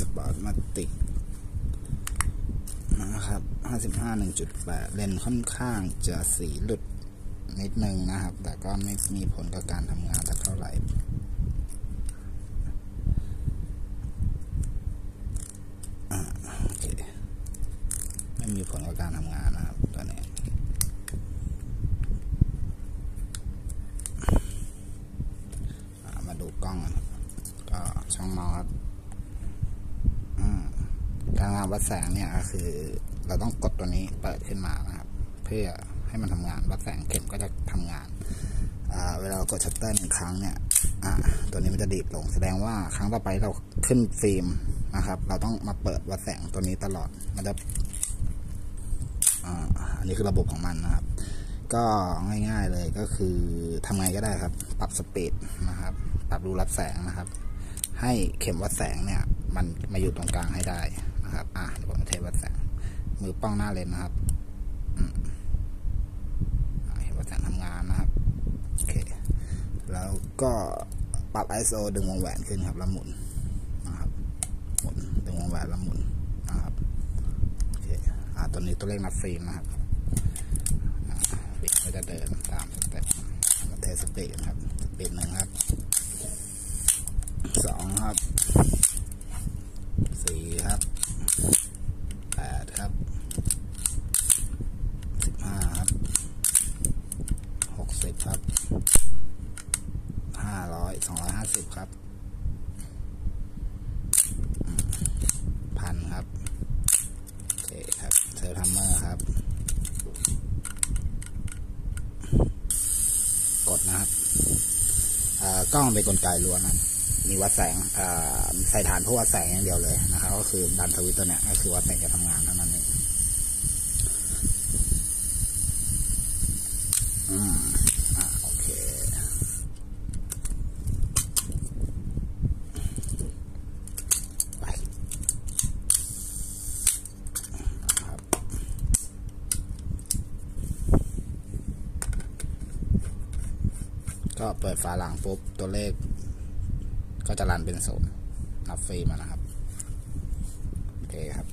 สปอร์ตมาติกนะครับ55 1.8 เลนค่อนข้างจะสีหลุดนิดนึงนะครับ แต่ก็ไม่มีผลกับการทำงานสักเท่าไหร่อ่าโอเคไม่มีผลกับการทำงานนะครับตัวนี้มาดูกล้องก็ช่องมาส์ครับอืม การงานวัดแสงเนี่ยคือ เราต้องกดตัวนี้เปิดขึ้นมานะครับ เพื่อให้มันทำงานวัดแสงเข็มก็จะทำงานเวลากดชัตเตอร์หนึ่งครั้งเนี่ยตัวนี้มันจะดีดลง แสดงว่าครั้งต่อไปเราขึ้นฟิล์มนะครับ เราต้องมาเปิดวัดแสงตัวนี้ตลอด มันจะอันนี้คือระบบของมันนะครับ ก็ง่ายๆเลยก็คือทำไงก็ได้ครับ ปรับสปีดนะครับ ปรับรูรับแสงนะครับ ให้เข็มวัดแสงเนี่ย มันมาอยู่ตรงกลางให้ได้ นะครับ อะเดี๋ยวผมเทวัดแสง มือป้องหน้าเลนนะครับเห็นวัดแสงทำงานนะครับ โอเค แล้วก็ปรับ ISO ดึงวงแหวนขึ้นครับแล้วหมุนนะครับ หมุน ดึงวงแหวนแล้วหมุนนะครับ โอเค อ่าตัวนี้ตัวเลขนับฟิล์มนะครับฟิล์มก็จะเดินตาม step มา test speed ครับ speed หนึ่งครับ สองครับ สี่ครับ แปดครับ สิบห้าครับ หกสิบครับ ห้าร้อย สองร้อยห้าสิบครับพันครับโอเคครับ self timer ครับ กดนะครับอ่ากล้องเป็นกลไกล้วนนะมีวัดแสงอ่าใส่ถ่านเพื่อวัดแสงอย่างเดียวเลยนะครับ ก็คือดันสวิตช์ตัวเนี้ยก็คือวัดแสงจะทำงานเท่านั้นเองอืมอ่าโอเค ไปครับ ก็เปิดฝาหลังปุ๊บตัวเลข ก็จะรันเป็นศูนย์นับฟรีมานะครับ โอเคครับ